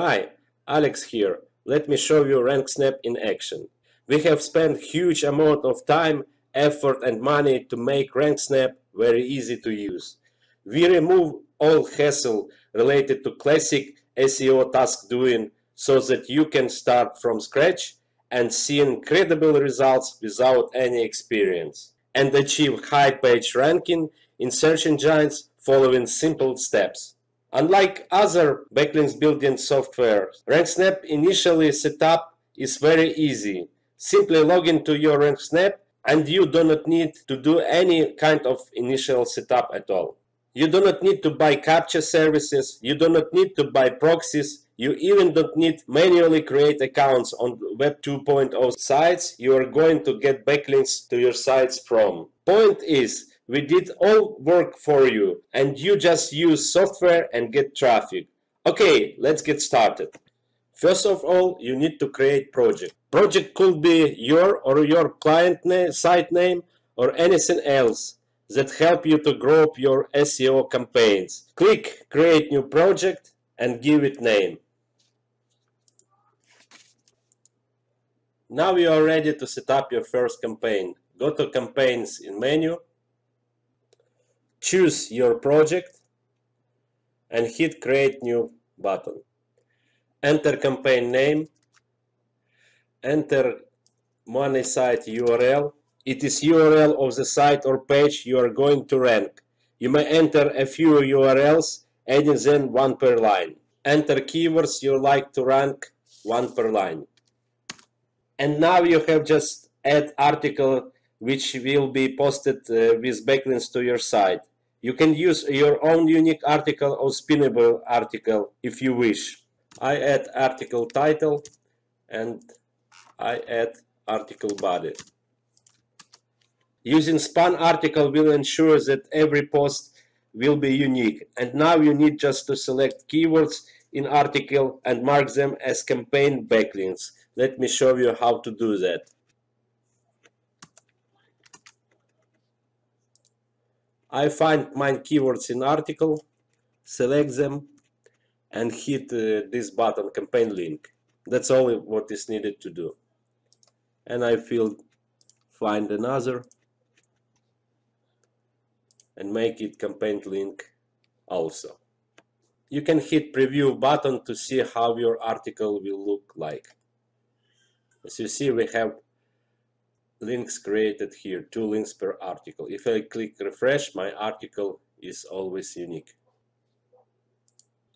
Hi, Alex here. Let me show you RankSnap in action. We have spent huge amount of time, effort and money to make RankSnap very easy to use. We remove all hassle related to classic SEO task doing so that you can start from scratch and see incredible results without any experience and achieve high page ranking in search engines following simple steps. Unlike other backlinks building software, RankSnap initially setup is very easy. Simply log into your RankSnap and you do not need to do any kind of initial setup at all. You do not need to buy captcha services, you do not need to buy proxies, you even don't need manually create accounts on Web 2.0 sites you are going to get backlinks to your sites from. Point is, we did all work for you and you just use software and get traffic. Okay, let's get started. First of all, you need to create project. Project could be your or your client name, site name or anything else that help you to grow your SEO campaigns. Click create new project and give it name. Now you are ready to set up your first campaign. Go to campaigns in menu, choose your project and hit create new button. Enter campaign name, enter money site URL. It is URL of the site or page you are going to rank. You may enter a few URLs, adding them one per line. Enter keywords you like to rank, one per line and now you have just add article which will be posted uh, with backlinks to your site. You can use your own unique article or spinnable article if you wish. I add article title and I add article body. Using span article will ensure that every post will be unique and now you need just to select keywords in article and mark them as campaign backlinks. Let me show you how to do that. I find my keywords in article, select them and hit uh, this button campaign link. That's all what is needed to do. And I will find another and make it campaign link also. You can hit preview button to see how your article will look like. As you see, we have links created here, two links per article. If I click refresh, my article is always unique.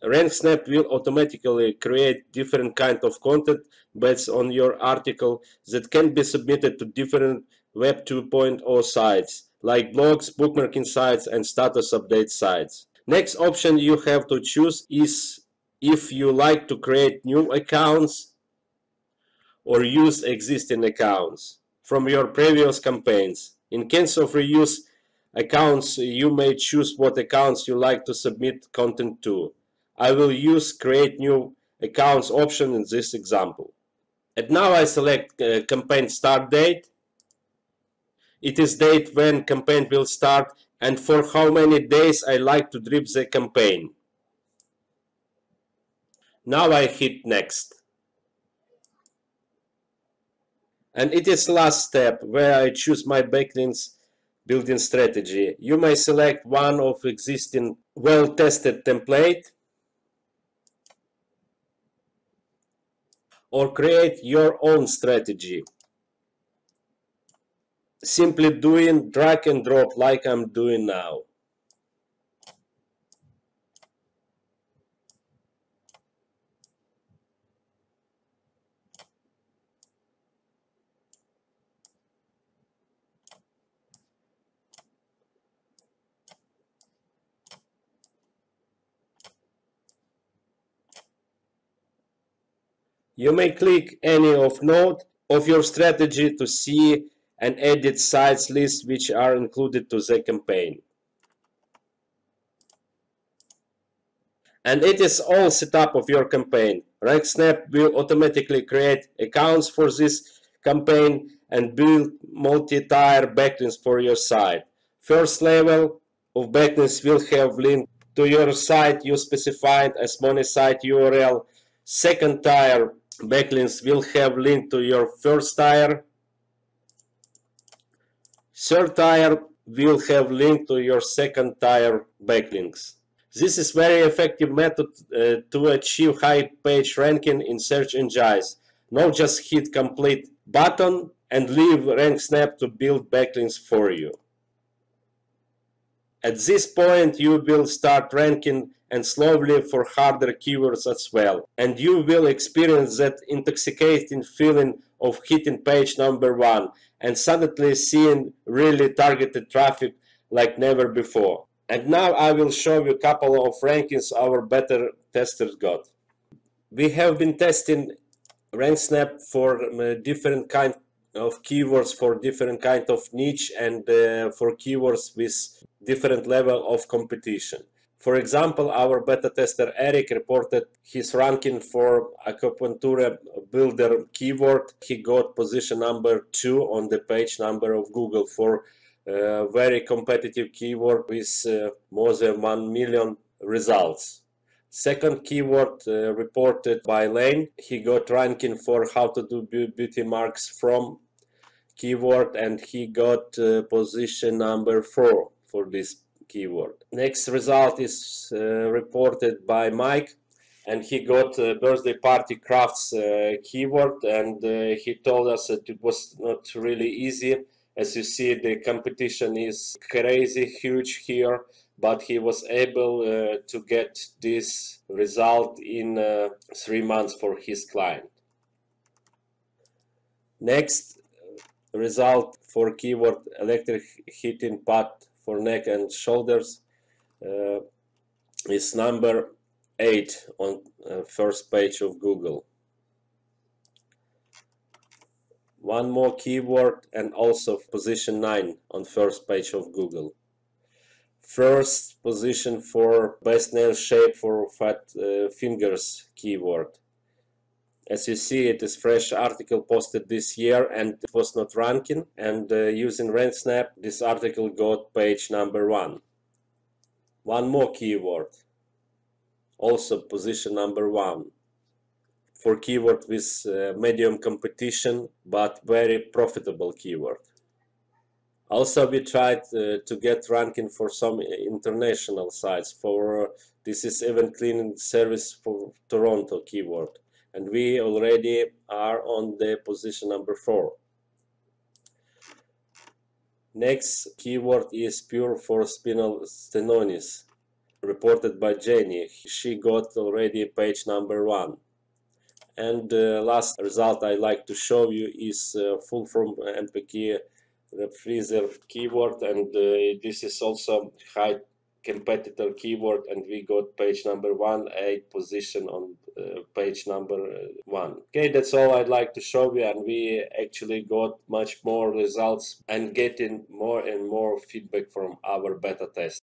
RankSnap will automatically create different kind of content based on your article that can be submitted to different Web 2.0 sites like blogs, bookmarking sites, and status update sites. Next option you have to choose is if you like to create new accounts or use existing accounts from your previous campaigns. In case of reuse accounts, you may choose what accounts you like to submit content to. I will use create new accounts option in this example. And now I select uh, campaign start date. It is date when campaign will start and for how many days I like to drip the campaign. Now I hit next. And it is last step where I choose my backlinks building strategy. You may select one of existing well-tested template or create your own strategy. Simply doing drag and drop like I'm doing now. You may click any of note of your strategy to see and edit sites list which are included to the campaign. And it is all set up of your campaign. RankSnap will automatically create accounts for this campaign and build multi-tier backlinks for your site. First level of backlinks will have link to your site you specified as money site URL second tier backlinks will have link to your first tire Third tire will have link to your second tire backlinks. This is very effective method uh, to achieve high page ranking in search engines. Not just hit complete button and leave RankSnap to build backlinks for you. At this point you will start ranking and slowly for harder keywords as well. And you will experience that intoxicating feeling of hitting page number one and suddenly seeing really targeted traffic like never before. And now I will show you a couple of rankings our beta testers got. We have been testing RankSnap for uh, different kind of keywords for different kind of niche and uh, for keywords with different level of competition. For example, our beta tester Eric reported his ranking for acupuncture builder keyword. He got position number two on the page number of Google for a very competitive keyword with uh, more than 1 million results. Second keyword uh, reported by Lane, he got ranking for how to do beauty marks from keyword and he got uh, position number 4 for this keyword. Next result is uh, reported by Mike and he got uh, birthday party crafts uh, keyword and uh, he told us that it was not really easy as you see the competition is crazy huge here but he was able uh, to get this result in uh, three months for his client. Next result for keyword electric heating pad for neck and shoulders uh, is number 8 on uh, first page of Google. One more keyword and also position 9 on first page of Google. First position for best nail shape for fat uh, fingers keyword. As you see, it is fresh article posted this year and it was not ranking. And uh, using RankSnap, this article got page number one. One more keyword, also position number one for keyword with uh, medium competition but very profitable keyword. Also, we tried uh, to get ranking for some international sites. For uh, this is event cleaning service for Toronto keyword and we already are on the position number four. Next keyword is pure for spinal stenosis, reported by Jenny. She got already page number one. And the uh, last result I like to show you is uh, full from MPK the freezer keyword and uh, this is also high competitor keyword and we got page number one eight position on uh, page number uh, one. Okay that's all i'd like to show you and we actually got much more results and getting more and more feedback from our beta test